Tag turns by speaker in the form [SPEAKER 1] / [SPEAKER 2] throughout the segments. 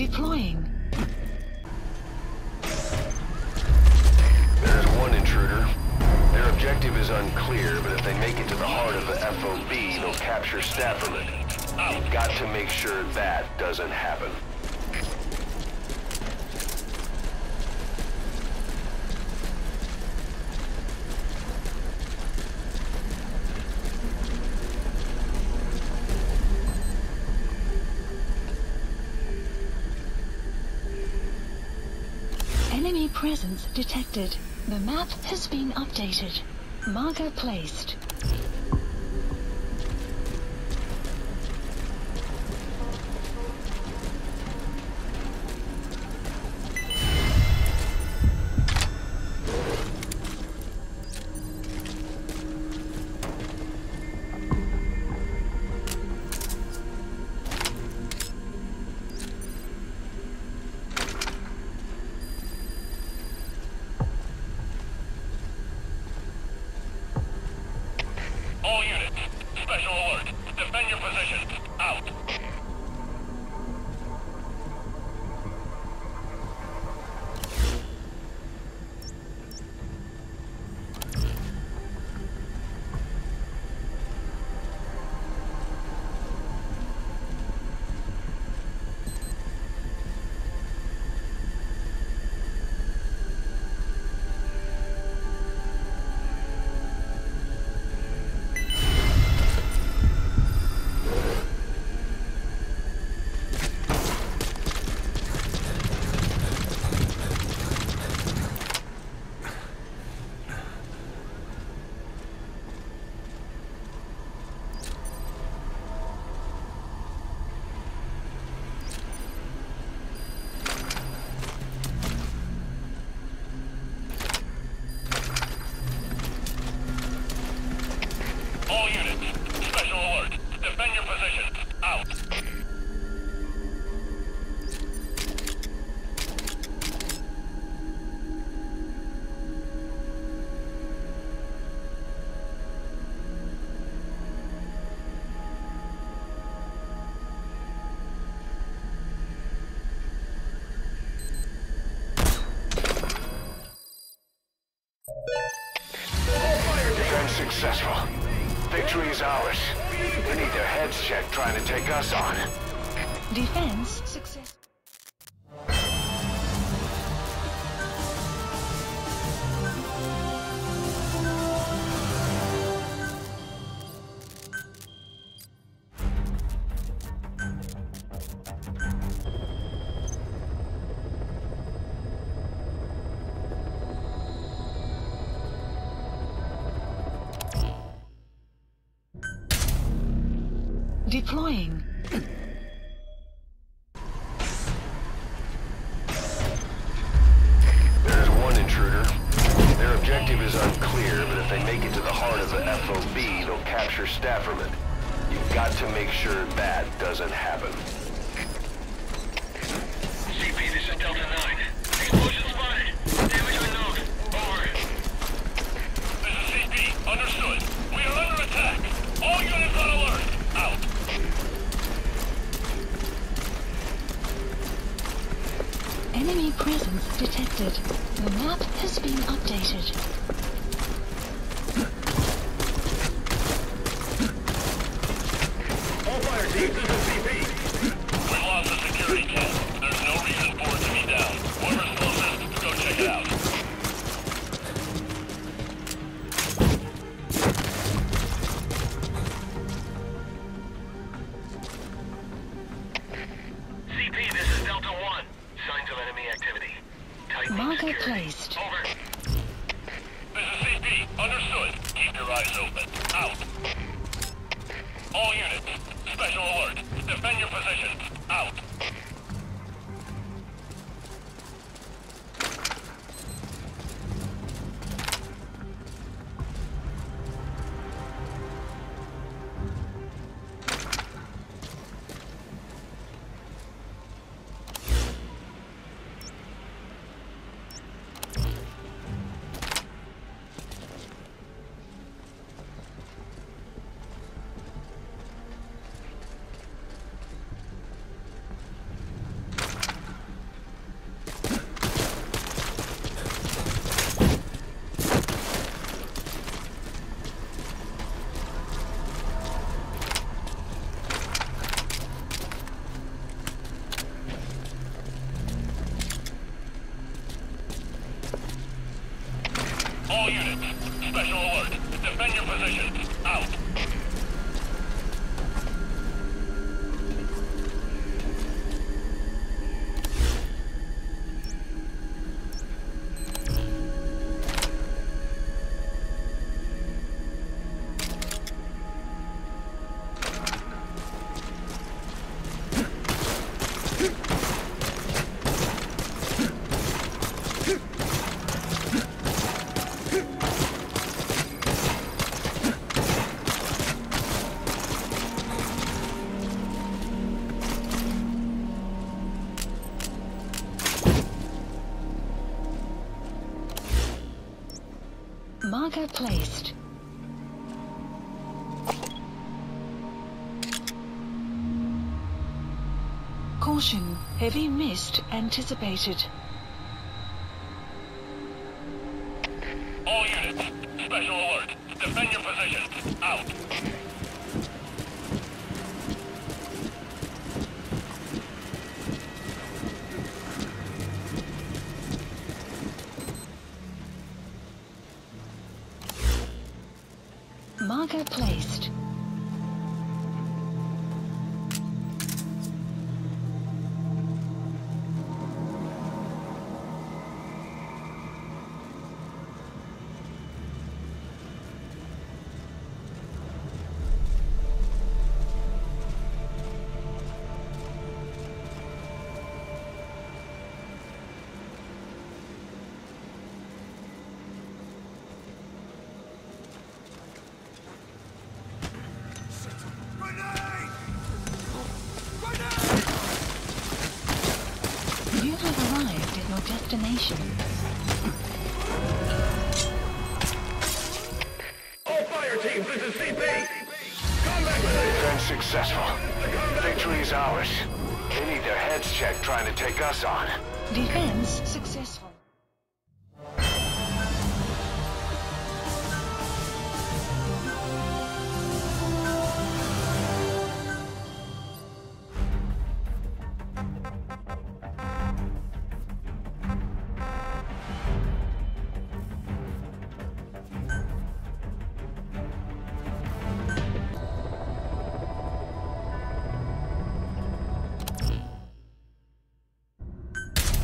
[SPEAKER 1] Deploying.
[SPEAKER 2] There's one intruder. Their objective is unclear, but if they make it to the heart of the FOB, they'll capture. You've got to make sure that doesn't happen.
[SPEAKER 1] Enemy presence detected. The map has been updated. Marker placed.
[SPEAKER 2] Take us on.
[SPEAKER 1] Defense success. Deploying.
[SPEAKER 2] There's one intruder. Their objective is unclear, but if they make it to the heart of the FOB, they'll capture Stafferman. You've got to make sure that doesn't happen.
[SPEAKER 3] CP, this is Delta 9. Explosion spotted. Damage unknown. Over. This is CP. Understood. We are under attack. All units on alert.
[SPEAKER 1] Enemy presence detected. The map has been updated.
[SPEAKER 3] All fire teams, this is CP. All units, special alert. Defend your positions. Out.
[SPEAKER 1] Marker placed. Caution, heavy mist anticipated. Marker placed.
[SPEAKER 2] Ours. They need their heads checked trying to take us on.
[SPEAKER 1] Defense successful.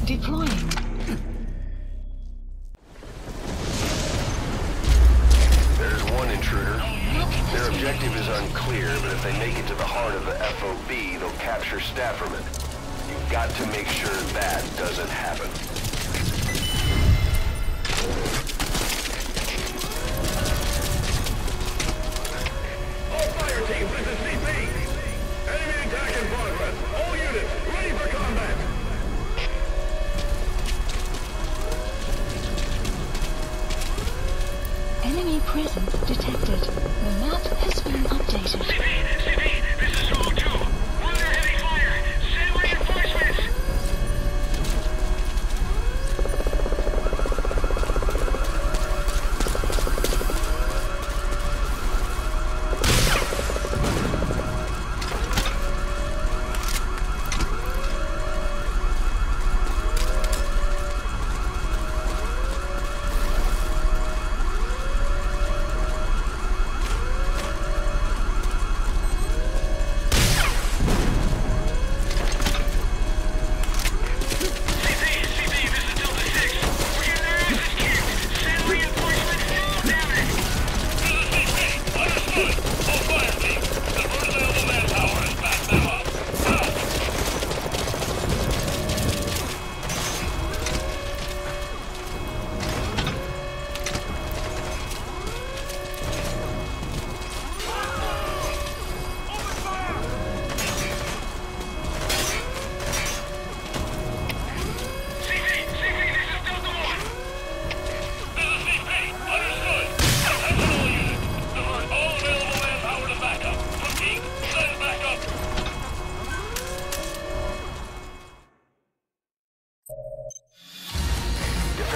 [SPEAKER 1] Deploying.
[SPEAKER 2] There's one intruder. Their objective is unclear, but if they make it to the heart of the FOB, they'll capture Stafferman. You've got to make sure that doesn't happen.
[SPEAKER 3] All fire teams,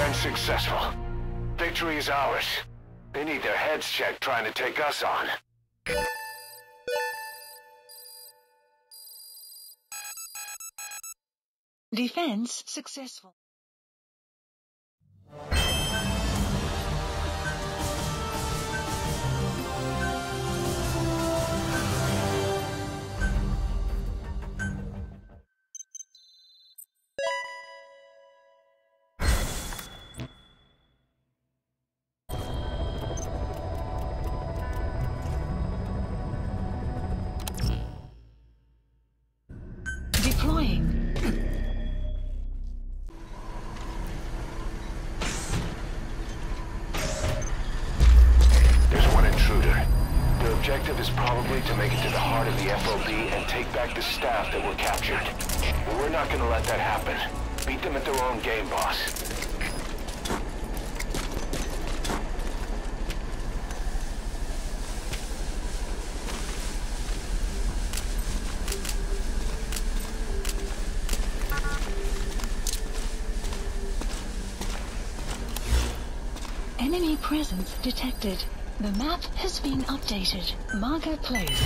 [SPEAKER 2] Defense successful. Victory is ours. They need their heads checked trying to take us on.
[SPEAKER 1] Defense successful.
[SPEAKER 2] objective is probably to make it to the heart of the FOB and take back the staff that were captured. But we're not gonna let that happen. Beat them at their own game, boss.
[SPEAKER 3] Enemy presence detected. The map has been updated. Marker Place.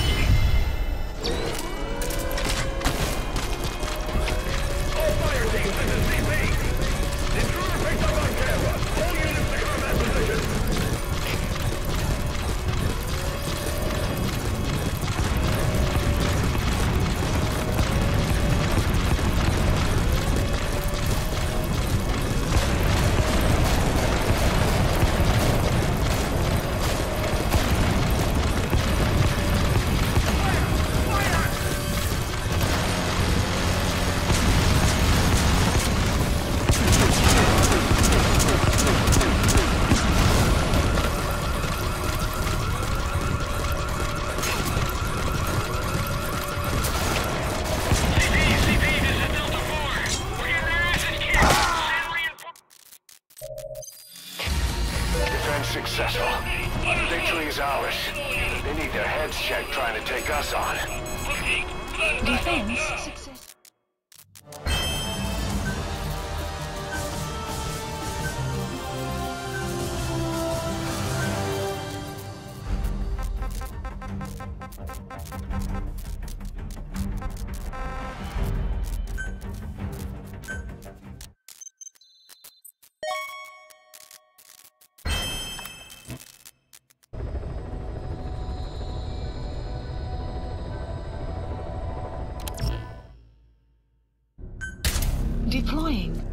[SPEAKER 3] deploying.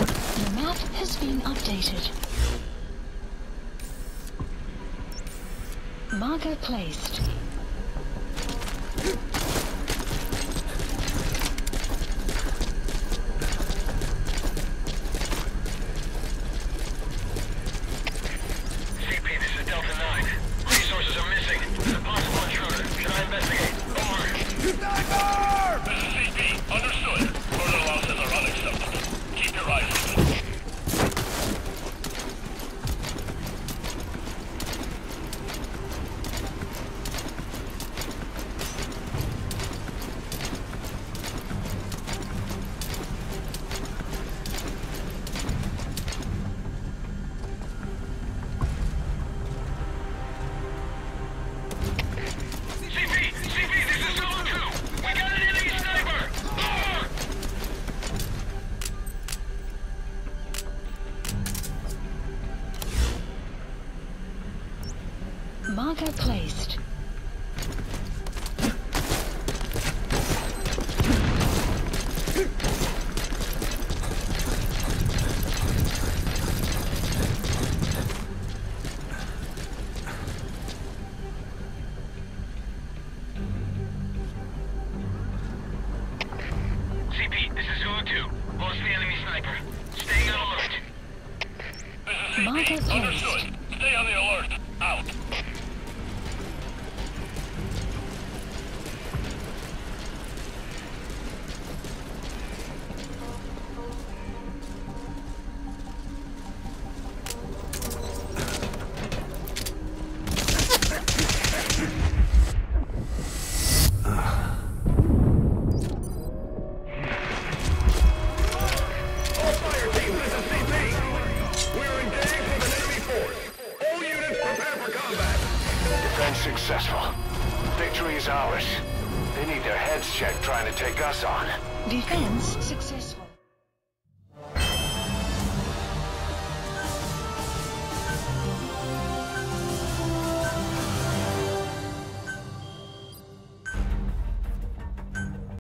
[SPEAKER 2] The
[SPEAKER 3] map has been updated. Marker placed.
[SPEAKER 4] Delta 9. Resources are missing. A possible intruder. Can I investigate? Over. Sniper! SCP, this is Zulu 2. Lost the enemy sniper. On alert.
[SPEAKER 3] Marcus
[SPEAKER 4] Understood. Stay on the alert. Out.
[SPEAKER 2] Defense